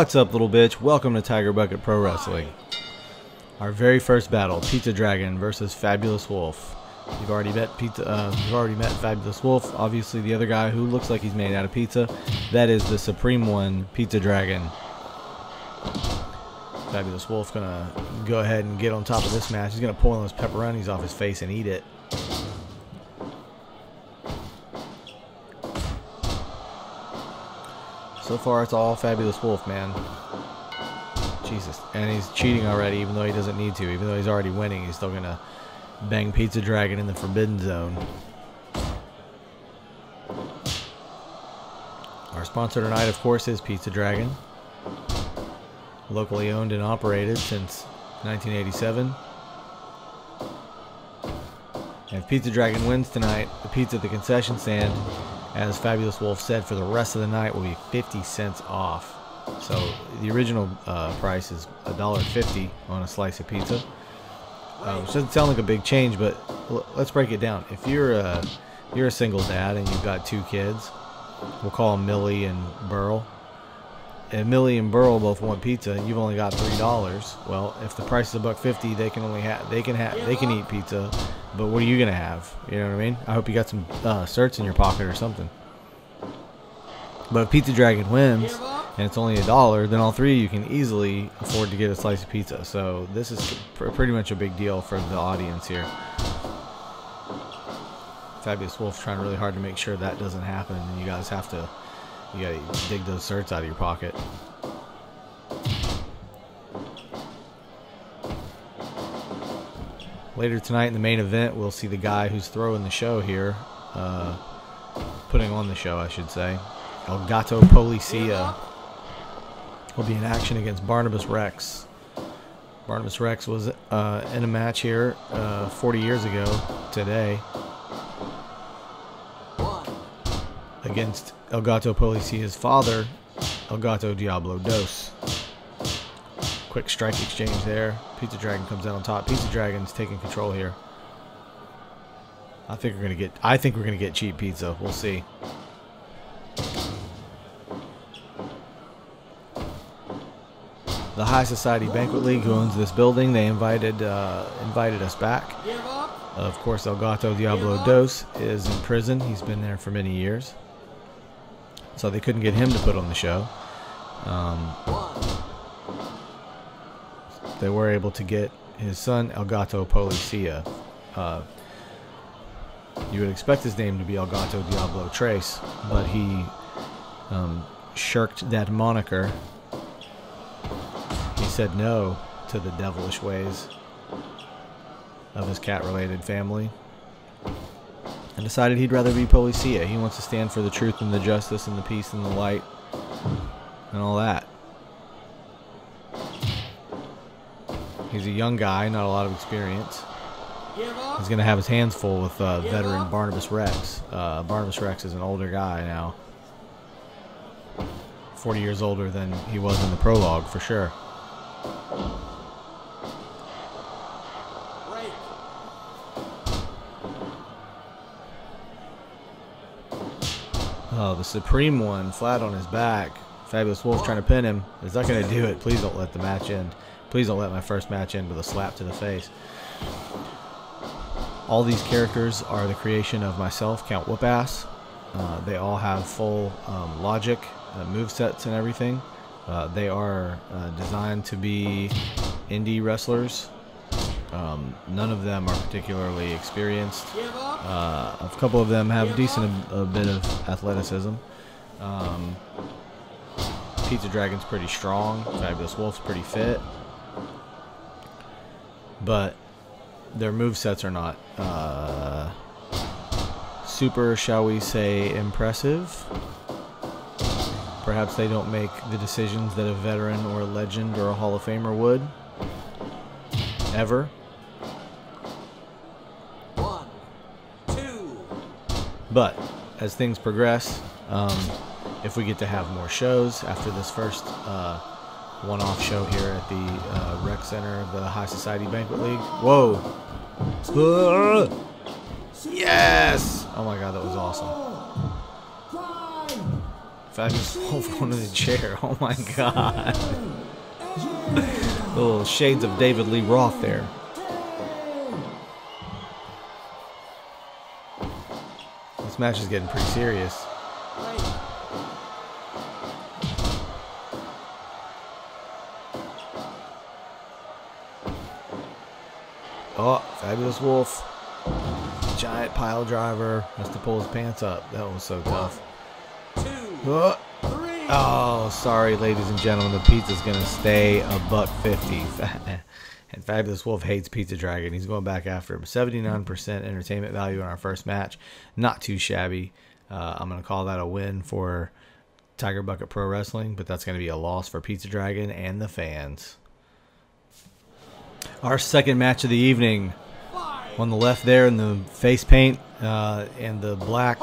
What's up, little bitch? Welcome to Tiger Bucket Pro Wrestling. Our very first battle, Pizza Dragon versus Fabulous Wolf. You've already met Pizza. Uh, you've already met Fabulous Wolf. Obviously, the other guy who looks like he's made out of pizza. That is the Supreme One, Pizza Dragon. Fabulous Wolf gonna go ahead and get on top of this match. He's gonna pull those pepperonis off his face and eat it. So far, it's all Fabulous Wolf, man. Jesus. And he's cheating already, even though he doesn't need to. Even though he's already winning, he's still going to bang Pizza Dragon in the Forbidden Zone. Our sponsor tonight, of course, is Pizza Dragon. Locally owned and operated since 1987. And if Pizza Dragon wins tonight, the pizza at the concession stand as Fabulous Wolf said, for the rest of the night will be 50 cents off. So the original uh, price is $1.50 on a slice of pizza. Uh, which doesn't sound like a big change, but let's break it down. If you're a, you're a single dad and you've got two kids, we'll call them Millie and Burl. And Millie and Burl both want pizza, and you've only got three dollars. Well, if the price is a buck fifty, they can only have they can have they can eat pizza but what are you gonna have? You know what I mean? I hope you got some uh, certs in your pocket or something. But if Pizza Dragon wins and it's only a dollar, then all three of you can easily afford to get a slice of pizza. So this is pr pretty much a big deal for the audience here. Fabulous Wolf trying really hard to make sure that doesn't happen, and you guys have to you gotta dig those certs out of your pocket. Later tonight in the main event, we'll see the guy who's throwing the show here, uh, putting on the show, I should say. El Gato Policia will be in action against Barnabas Rex. Barnabas Rex was uh, in a match here uh, 40 years ago today against El Gato Policia's father, El Gato Diablo Dos. Quick strike exchange there. Pizza Dragon comes out on top. Pizza Dragon's taking control here. I think we're gonna get. I think we're gonna get cheap pizza. We'll see. The High Society Banquet League, who owns this building, they invited uh, invited us back. Of course, El Gato Diablo Dos is in prison. He's been there for many years, so they couldn't get him to put on the show. Um, they were able to get his son El Gato Policia. Uh, you would expect his name to be El Gato Diablo Tres, but he um, shirked that moniker. He said no to the devilish ways of his cat-related family and decided he'd rather be Policia. He wants to stand for the truth and the justice and the peace and the light and all that. He's a young guy, not a lot of experience. He's going to have his hands full with uh, veteran Barnabas Rex. Uh, Barnabas Rex is an older guy now. 40 years older than he was in the prologue, for sure. Oh, the Supreme One, flat on his back. Fabulous Wolf trying to pin him. Is that going to do it? Please don't let the match end. Please don't let my first match end with a slap to the face. All these characters are the creation of myself, Count Whoopass. Uh, they all have full um, logic, uh, move sets, and everything. Uh, they are uh, designed to be indie wrestlers. Um, none of them are particularly experienced. Uh, a couple of them have decent a, a bit of athleticism. Um, Pizza Dragon's pretty strong. Fabulous Wolf's pretty fit but their move sets are not uh, super, shall we say, impressive. Perhaps they don't make the decisions that a veteran or a legend or a Hall of Famer would. Ever. One, two. But as things progress, um, if we get to have more shows after this first uh, one-off show here at the uh, rec center of the High Society Banquet League. Whoa! Yes! Oh my god, that was awesome. Fabulous Wolf going to the chair. Oh my god. Little shades of David Lee Roth there. This match is getting pretty serious. Oh, Fabulous Wolf. Giant pile driver. Has to pull his pants up. That was so tough. Oh, oh sorry, ladies and gentlemen. The pizza's going to stay a buck 50. and Fabulous Wolf hates Pizza Dragon. He's going back after him. 79% entertainment value in our first match. Not too shabby. Uh, I'm going to call that a win for Tiger Bucket Pro Wrestling, but that's going to be a loss for Pizza Dragon and the fans. Our second match of the evening. On the left there in the face paint uh, and the black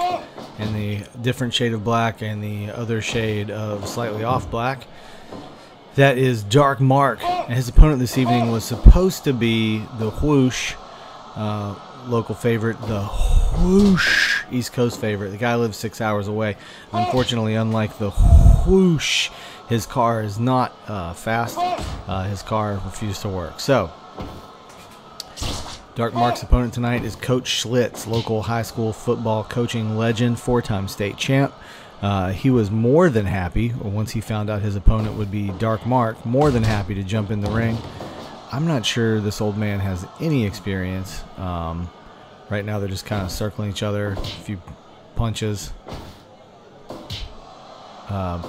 and the different shade of black and the other shade of slightly off black. That is Dark Mark. And his opponent this evening was supposed to be the Whoosh, uh, local favorite, the Whoosh East Coast favorite. The guy lives six hours away. Unfortunately, unlike the Whoosh, his car is not uh, fast. Uh, his car refused to work. So, Dark Mark's opponent tonight is Coach Schlitz, local high school football coaching legend, four time state champ. Uh, he was more than happy once he found out his opponent would be Dark Mark, more than happy to jump in the ring. I'm not sure this old man has any experience. Um, right now, they're just kind of circling each other, a few punches. Um,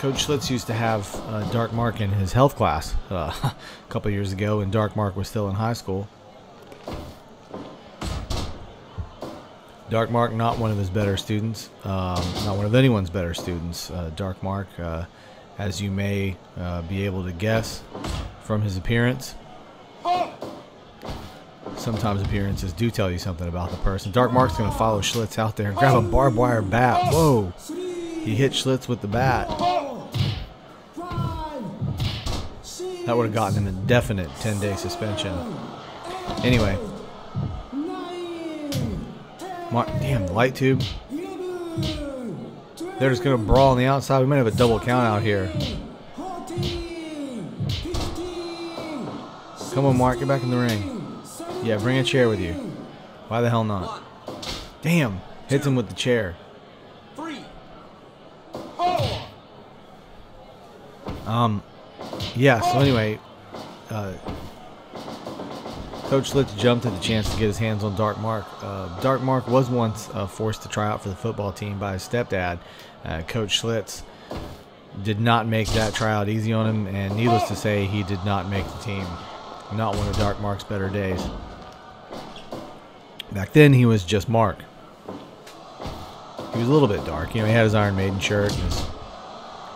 Coach Schlitz used to have uh, Dark Mark in his health class uh, a couple years ago when Dark Mark was still in high school. Dark Mark, not one of his better students, um, not one of anyone's better students. Uh, Dark Mark, uh, as you may uh, be able to guess from his appearance, sometimes appearances do tell you something about the person. Dark Mark's going to follow Schlitz out there and grab a barbed wire bat. Whoa! He hit Schlitz with the bat. That would have gotten him a definite 10 day suspension. Anyway. Mar damn, light tube. They're just going to brawl on the outside. We might have a double count out here. Come on, Mark. Get back in the ring. Yeah, bring a chair with you. Why the hell not? Damn. Hits him with the chair. Um, yeah, so anyway, uh, Coach Schlitz jumped at the chance to get his hands on Dark Mark. Uh, Dark Mark was once uh, forced to try out for the football team by his stepdad. Uh, Coach Schlitz did not make that tryout easy on him, and needless to say, he did not make the team. Not one of Dark Mark's better days. Back then, he was just Mark. He was a little bit dark. You know, he had his Iron Maiden shirt and his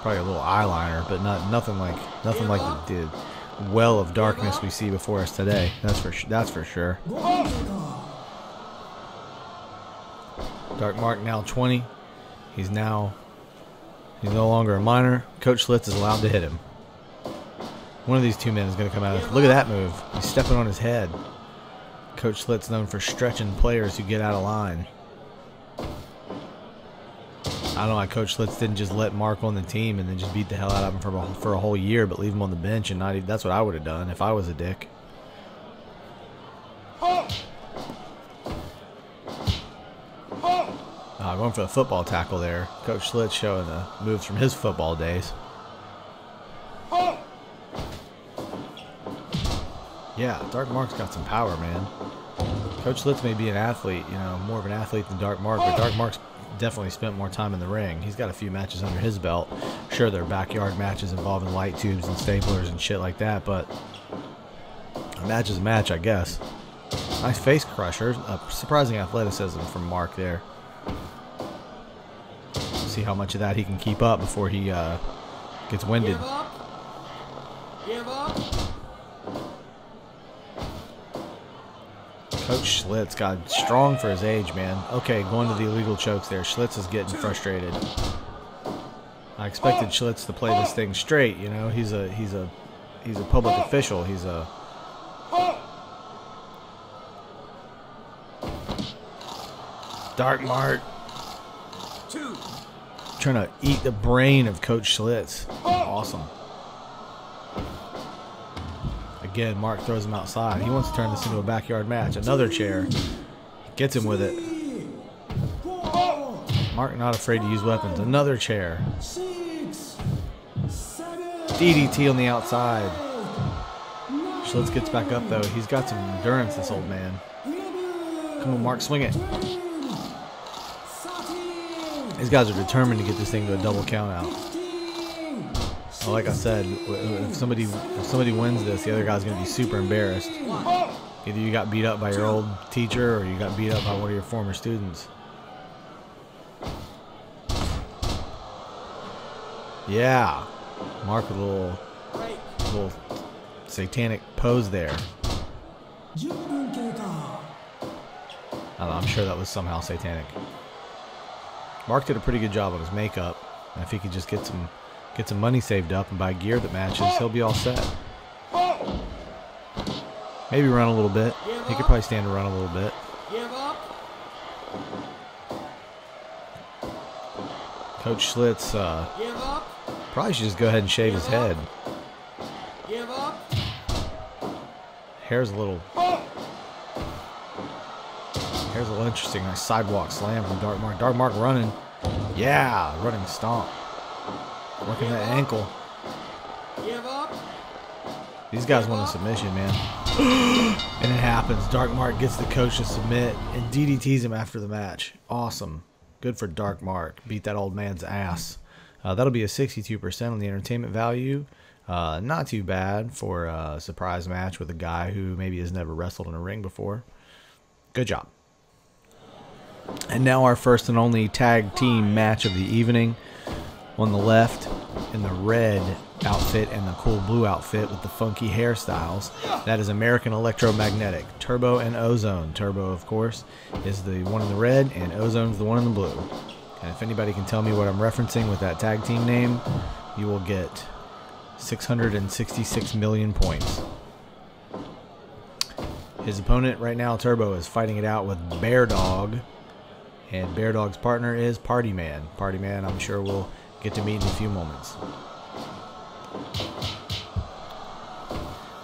probably a little eyeliner, but not nothing like nothing like the, the well of darkness we see before us today. That's for that's for sure. Dark Mark now 20. He's now he's no longer a minor. Coach Schlitz is allowed to hit him. One of these two men is going to come out. Of, Look at that move. He's stepping on his head. Coach Schlitz known for stretching players who get out of line. I don't know why Coach Schlitz didn't just let Mark on the team and then just beat the hell out of him for a, for a whole year, but leave him on the bench and not even. That's what I would have done if I was a dick. Uh, going for the football tackle there. Coach Schlitz showing the moves from his football days. Yeah, Dark Mark's got some power, man. Coach Schlitz may be an athlete, you know, more of an athlete than Dark Mark, but Dark Mark's definitely spent more time in the ring. He's got a few matches under his belt. Sure, they're backyard matches involving light tubes and staplers and shit like that, but a match is a match, I guess. Nice face crusher. A surprising athleticism from Mark there. See how much of that he can keep up before he uh, gets winded. Give up. Give up. Coach Schlitz got strong for his age, man. Okay, going to the illegal chokes there. Schlitz is getting frustrated. I expected Schlitz to play this thing straight, you know. He's a he's a he's a public official. He's a Dark Mark Two. trying to eat the brain of Coach Schlitz. Awesome. Again, Mark throws him outside. He wants to turn this into a backyard match. Another chair. Gets him with it. Mark not afraid to use weapons. Another chair. DDT on the outside. Schlitz gets back up though. He's got some endurance, this old man. Come on, Mark, swing it. These guys are determined to get this thing to a double count out. Like I said, if somebody if somebody wins this, the other guy's gonna be super embarrassed. Either you got beat up by your old teacher or you got beat up by one of your former students. Yeah. Mark with a little, little satanic pose there. I'm sure that was somehow satanic. Mark did a pretty good job on his makeup. If he could just get some get some money saved up and buy gear that matches, he'll be all set. Maybe run a little bit. He could probably stand to run a little bit. Coach Schlitz uh, probably should just go ahead and shave his head. Hair's a little Here's a little interesting. Nice sidewalk slam from Dark Mark. Dark Mark running. Yeah, running stomp. Working that ankle. These guys want a submission, man. and it happens. Dark Mark gets the coach to submit and DDTs him after the match. Awesome. Good for Dark Mark. Beat that old man's ass. Uh, that'll be a 62% on the entertainment value. Uh, not too bad for a surprise match with a guy who maybe has never wrestled in a ring before. Good job. And now our first and only tag team match of the evening. On the left, in the red outfit and the cool blue outfit with the funky hairstyles, that is American Electromagnetic. Turbo and Ozone. Turbo, of course, is the one in the red, and Ozone's the one in the blue. And if anybody can tell me what I'm referencing with that tag team name, you will get 666 million points. His opponent right now, Turbo, is fighting it out with Bear Dog. And Bear Dog's partner is Party Man. Party Man, I'm sure we'll get to meet in a few moments.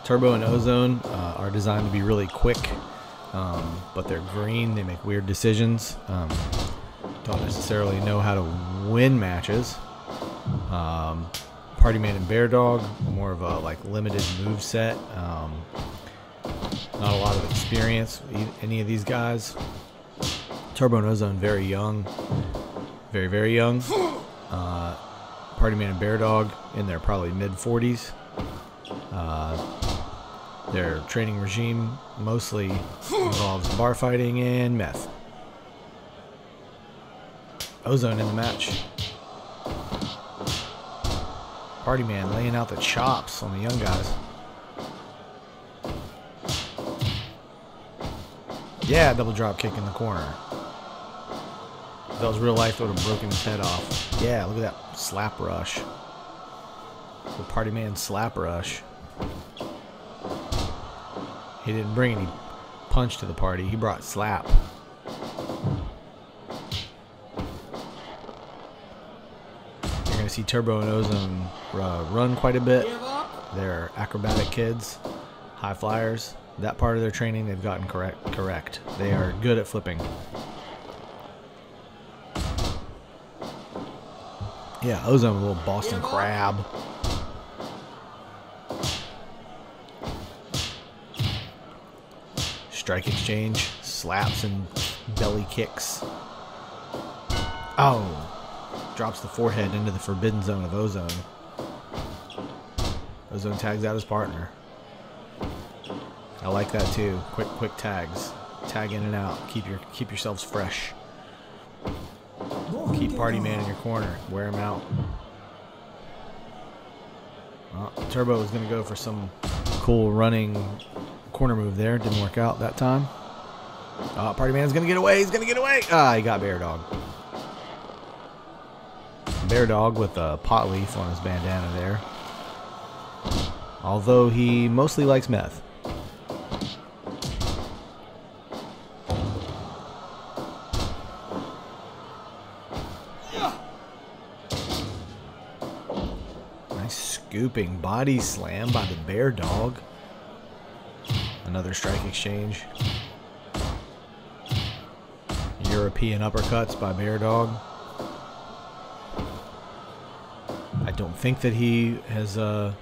Turbo and Ozone uh, are designed to be really quick, um, but they're green. They make weird decisions. Um, don't necessarily know how to win matches. Um, Party Man and Bear Dog, more of a like limited move set. Um, not a lot of experience. Any of these guys. Turbo and Ozone very young, very very young. Uh, Party Man and Bear Dog in their probably mid 40s. Uh, their training regime mostly involves bar fighting and meth. Ozone in the match. Party Man laying out the chops on the young guys. Yeah, double drop kick in the corner that was real life, would have broken his head off. Yeah, look at that slap rush. The party man slap rush. He didn't bring any punch to the party. He brought slap. You're going to see Turbo and Ozone uh, run quite a bit. They're acrobatic kids, high flyers. That part of their training they've gotten correct. Correct. They are good at flipping. Yeah, Ozone, a little Boston crab. Strike exchange, slaps and belly kicks. Oh, drops the forehead into the forbidden zone of Ozone. Ozone tags out his partner. I like that too. Quick, quick tags. Tag in and out. Keep your keep yourselves fresh. Party Man in your corner. Wear him out. Well, Turbo was going to go for some cool running corner move there. Didn't work out that time. Oh, Party Man's going to get away. He's going to get away. Ah, he got Bear Dog. Bear Dog with a pot leaf on his bandana there. Although he mostly likes meth. Scooping body slam by the bear dog. Another strike exchange. European uppercuts by bear dog. I don't think that he has uh,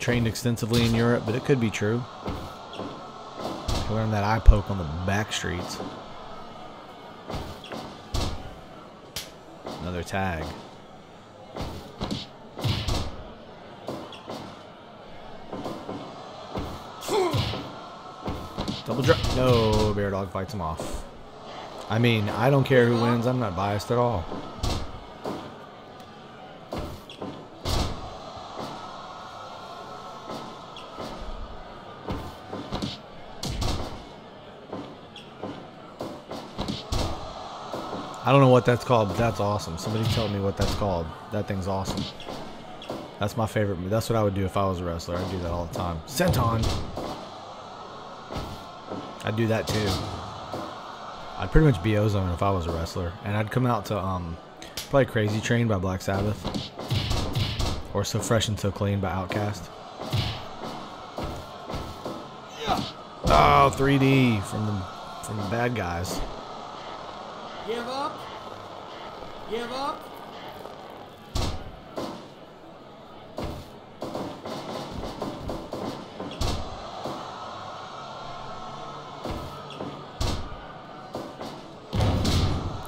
trained extensively in Europe, but it could be true. He learned that eye poke on the back streets. Another tag. Double drop. No, Bear Dog fights him off. I mean, I don't care who wins. I'm not biased at all. I don't know what that's called, but that's awesome. Somebody tell me what that's called. That thing's awesome. That's my favorite move. That's what I would do if I was a wrestler. I'd do that all the time. Senton! I'd do that too. I'd pretty much be Ozone if I was a wrestler. And I'd come out to um, probably Crazy Train by Black Sabbath. Or So Fresh and So Clean by Outkast. Oh, 3D from the from the bad guys.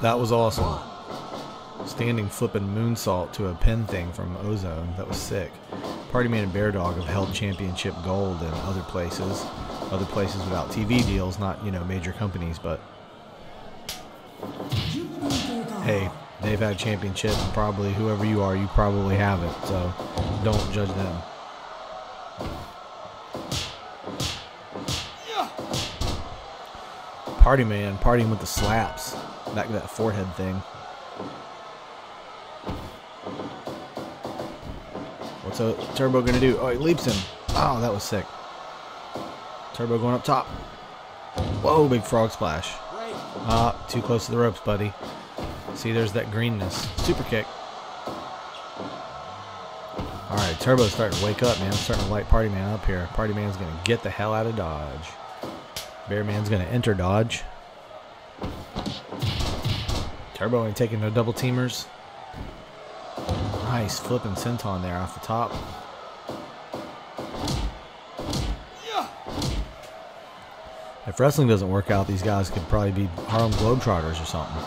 That was awesome. Standing flipping moonsault to a pin thing from Ozone. That was sick. Party Man and Bear Dog have held championship gold in other places. Other places without TV deals, not, you know, major companies, but hey, they've had championship probably whoever you are, you probably have it. So don't judge them. Party Man, partying with the slaps. Back to that forehead thing. What's a Turbo gonna do? Oh, he leaps him. Oh, that was sick. Turbo going up top. Whoa, big frog splash. Ah, too close to the ropes, buddy. See, there's that greenness. Super kick. Alright, Turbo's starting to wake up, man. I'm starting to light Party Man up here. Party Man's going to get the hell out of Dodge. Bear Man's going to enter Dodge. Turbo ain't taking no double teamers. Nice flipping senton there off the top. If wrestling doesn't work out, these guys could probably be Harlem Globetrotters or something.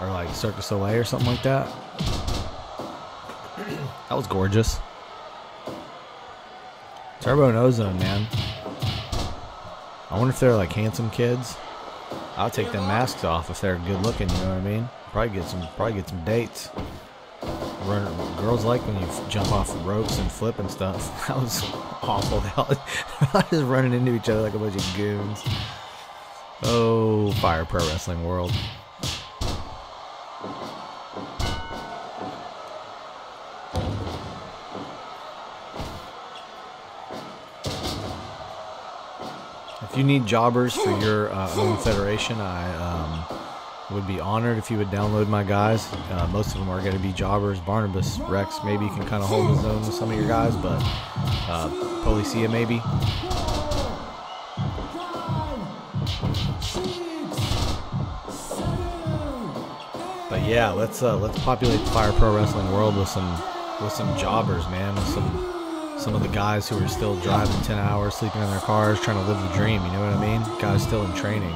Or like du Soleil or something like that. that was gorgeous. Turbo and Ozone, man. I wonder if they're like handsome kids. I'll take them masks off if they're good looking, you know what I mean? Probably get some probably get some dates. Girls like when you jump off ropes and flip and stuff. That was awful. They all just running into each other like a bunch of goons. Oh, fire pro wrestling world. You need jobbers for your uh, own federation, I um, would be honored if you would download my guys. Uh, most of them are going to be jobbers. Barnabas, Rex, maybe you can kind of hold his own with some of your guys, but uh, Policia maybe. But yeah, let's uh, let's populate the Fire Pro Wrestling world with some with some jobbers, man. With some some of the guys who are still driving 10 hours, sleeping in their cars, trying to live the dream. You know what I mean? Guys still in training.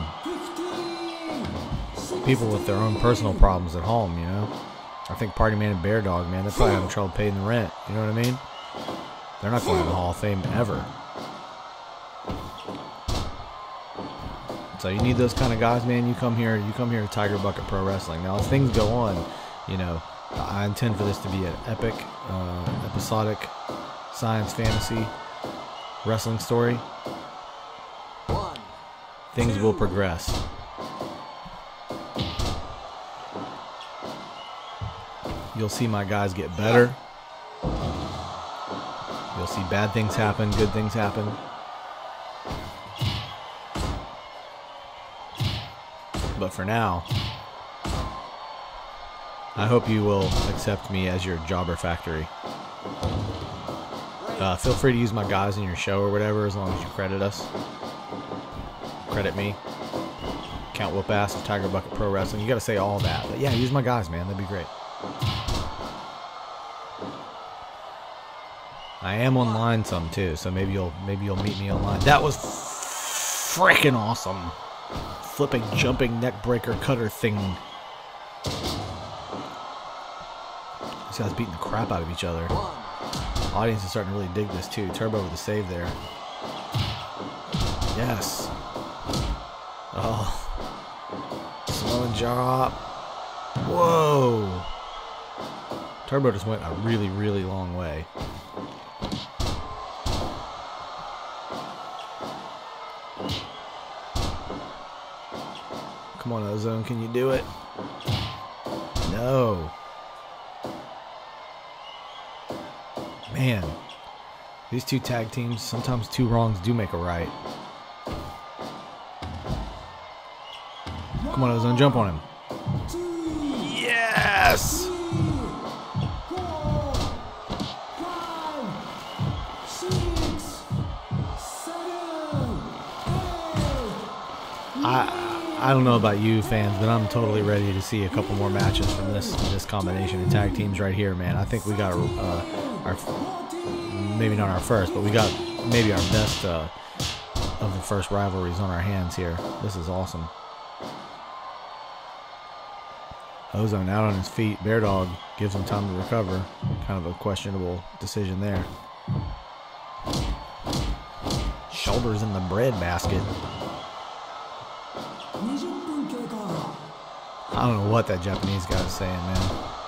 People with their own personal problems at home. You know. I think Party Man and Bear Dog, man, they're probably having trouble paying the rent. You know what I mean? They're not going to the Hall of Fame ever. So you need those kind of guys, man. You come here, you come here to Tiger Bucket Pro Wrestling. Now, as things go on, you know, I intend for this to be an epic, uh, episodic, science fantasy wrestling story. One. Things will progress. You'll see my guys get better. You'll see bad things happen, good things happen. But for now, I hope you will accept me as your jobber factory. Uh, feel free to use my guys in your show or whatever as long as you credit us. Credit me. Count Whoop Ass of Tiger Bucket Pro Wrestling. You got to say all that. But yeah, use my guys, man. That'd be great. I am online some too, so maybe you'll maybe you'll meet me online. That was freaking awesome. Flipping, jumping, neck breaker, cutter thing. These guys beating the crap out of each other. Audience is starting to really dig this too. Turbo with the save there. Yes. Oh. Slow and drop. Whoa. Turbo just went a really, really long way. Come on, Ozone, can you do it? No. Man, these two tag teams, sometimes two wrongs do make a right. Come on, Ozone, jump on him. Yes! I I don't know about you fans, but I'm totally ready to see a couple more matches from this this combination of tag teams right here, man. I think we got uh, our maybe not our first, but we got maybe our best uh, of the first rivalries on our hands here. This is awesome. Ozone out on his feet. Bear Dog gives him time to recover. Kind of a questionable decision there. Shoulders in the bread basket. I don't know what that Japanese guy is saying, man.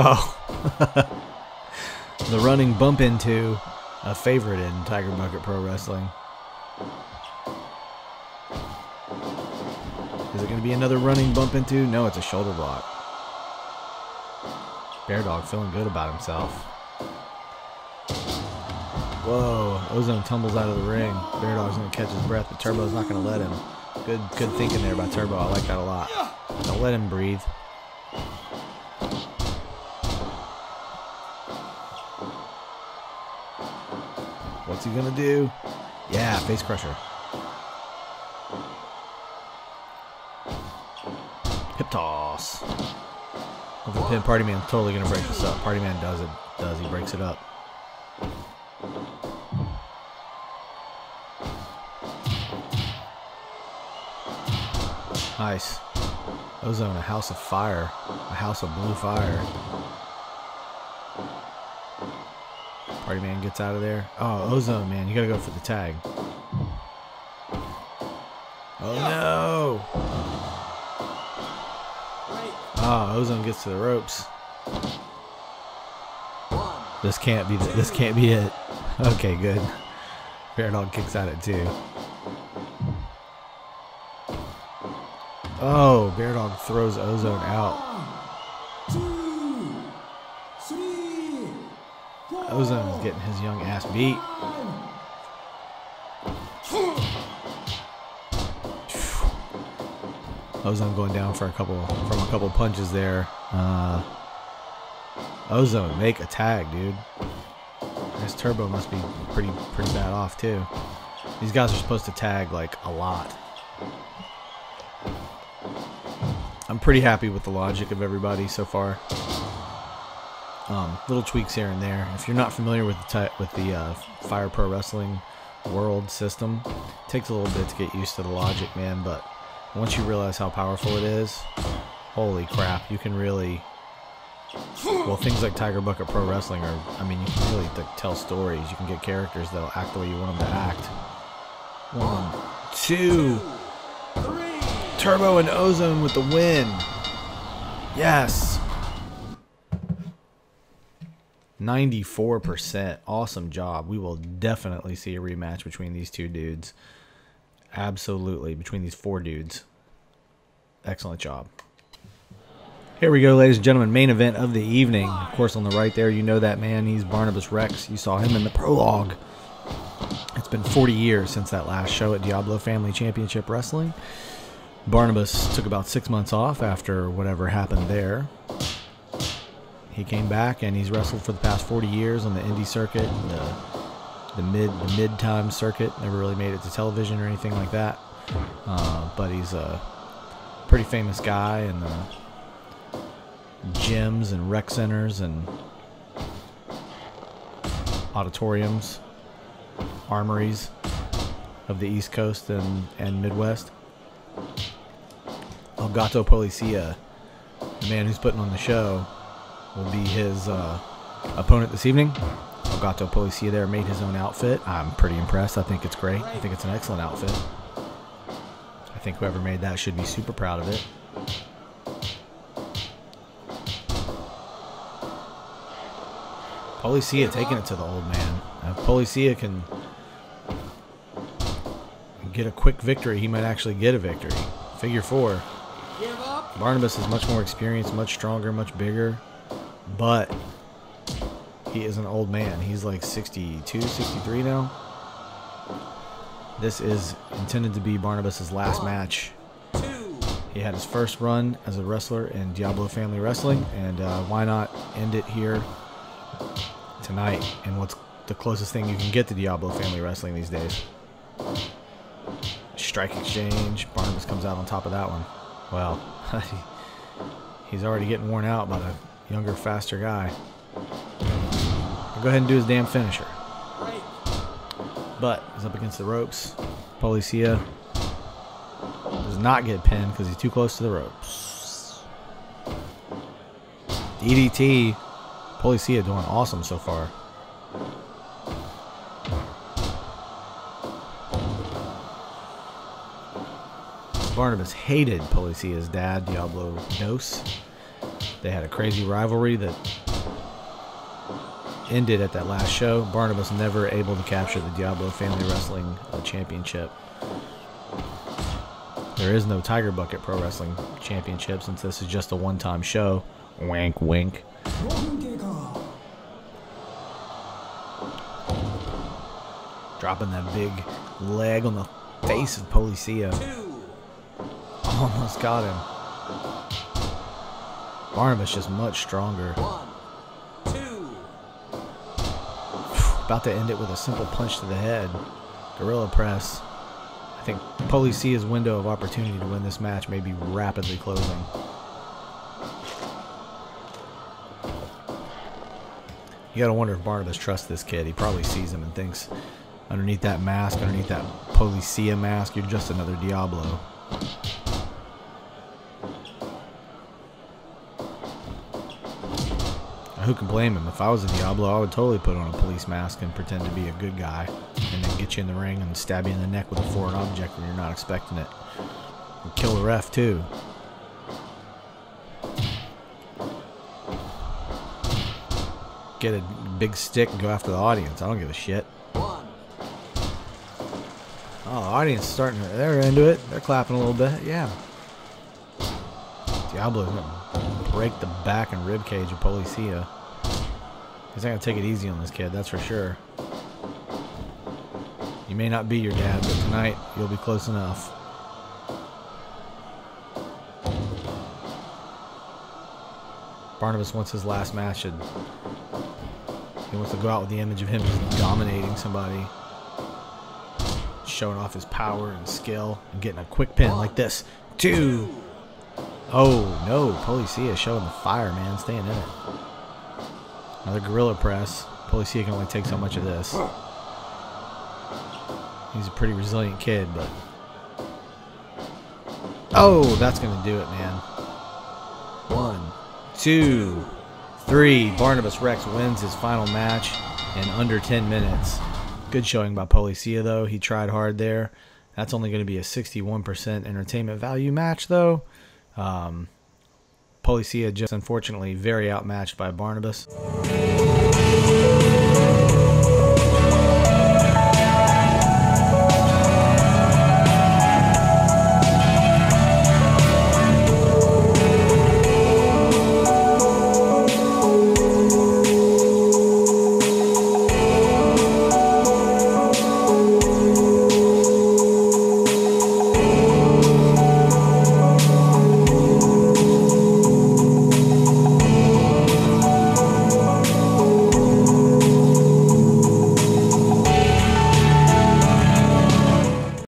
Oh. the running bump into a favorite in Tiger Bucket Pro Wrestling. Is it going to be another running bump into? No, it's a shoulder block. Bear Dog feeling good about himself. Whoa, Ozone tumbles out of the ring. Bear Dog's going to catch his breath, but Turbo's not going to let him. Good, good thinking there by Turbo. I like that a lot. Don't let him breathe. What's he gonna do? Yeah, face crusher. Hip toss. Over the pin, Party Man totally gonna break this up. Party Man does it. Does he breaks it up? Nice. Ozone, a house of fire. A house of blue fire. Party Man gets out of there. Oh, Ozone, man. You gotta go for the tag. Oh, no. Ah, oh, Ozone gets to the ropes. This can't be this can't be it. Okay, good. Bear Dog kicks at it too. Oh, Bear Dog throws Ozone out. Ozone is getting his young ass beat. Ozone going down for a couple from a couple punches there. Uh, Ozone, make a tag, dude. This Turbo must be pretty pretty bad off too. These guys are supposed to tag like a lot. I'm pretty happy with the logic of everybody so far. Um, little tweaks here and there. If you're not familiar with the with the uh, Fire Pro Wrestling world system, takes a little bit to get used to the logic, man. But once you realize how powerful it is, holy crap, you can really. Well, things like Tiger Bucket Pro Wrestling are, I mean, you can really tell stories. You can get characters that'll act the way you want them to act. One, two, Turbo and Ozone with the win. Yes. 94%. Awesome job. We will definitely see a rematch between these two dudes. Absolutely. Between these four dudes. Excellent job. Here we go, ladies and gentlemen. Main event of the evening. Of course, on the right there, you know that man. He's Barnabas Rex. You saw him in the prologue. It's been 40 years since that last show at Diablo Family Championship Wrestling. Barnabas took about six months off after whatever happened there. He came back and he's wrestled for the past 40 years on the indie circuit, the, the mid the mid time circuit. Never really made it to television or anything like that. Uh, but he's a pretty famous guy in the gyms and rec centers and auditoriums, armories of the East Coast and, and Midwest. El Gato Policia, the man who's putting on the show, will be his uh, opponent this evening. El Gato Policia there made his own outfit. I'm pretty impressed. I think it's great. I think it's an excellent outfit. I think whoever made that should be super proud of it. Policia taking it to the old man. If Policia can get a quick victory, he might actually get a victory. Figure four. Barnabas is much more experienced, much stronger, much bigger, but he is an old man. He's like 62, 63 now. This is intended to be Barnabas's last match. Two. He had his first run as a wrestler in Diablo Family Wrestling, and uh, why not end it here tonight in what's the closest thing you can get to Diablo Family Wrestling these days? Strike exchange. Barnabas comes out on top of that one. Well, he's already getting worn out by the younger, faster guy. I'll go ahead and do his damn finisher. But he's up against the ropes. Policia does not get pinned because he's too close to the ropes. DDT. Policia doing awesome so far. Barnabas hated Policia's dad, Diablo Dos. They had a crazy rivalry that ended at that last show. Barnabas never able to capture the Diablo Family Wrestling uh, Championship. There is no Tiger Bucket Pro Wrestling Championship since this is just a one-time show. Wink, wink. Dropping that big leg on the face of Policia. Almost got him. Barnabas just much stronger. One. About to end it with a simple punch to the head. Gorilla press. I think Policia's window of opportunity to win this match may be rapidly closing. You gotta wonder if Barnabas trusts this kid. He probably sees him and thinks, underneath that mask, underneath that Policia mask, you're just another Diablo. Who can blame him? If I was a Diablo, I would totally put on a police mask and pretend to be a good guy, and then get you in the ring and stab you in the neck with a foreign object when you're not expecting it. And kill the ref too. Get a big stick and go after the audience. I don't give a shit. Oh, the audience is starting to, they're into it. They're clapping a little bit. Yeah. Diablo's gonna break the back and rib cage of Policia. He's not gonna take it easy on this kid, that's for sure. You may not be your dad, but tonight you'll be close enough. Barnabas wants his last match and he wants to go out with the image of him just dominating somebody showing off his power and skill and getting a quick pin like this. Two. Oh no, Policia showing the fire, man, staying in it. Another gorilla press. Policia can only take so much of this. He's a pretty resilient kid, but oh, that's gonna do it, man. One, two, three. Barnabas Rex wins his final match in under 10 minutes. Good showing by Policia, though. He tried hard there. That's only going to be a 61% entertainment value match, though. Um, Policia just unfortunately very outmatched by Barnabas.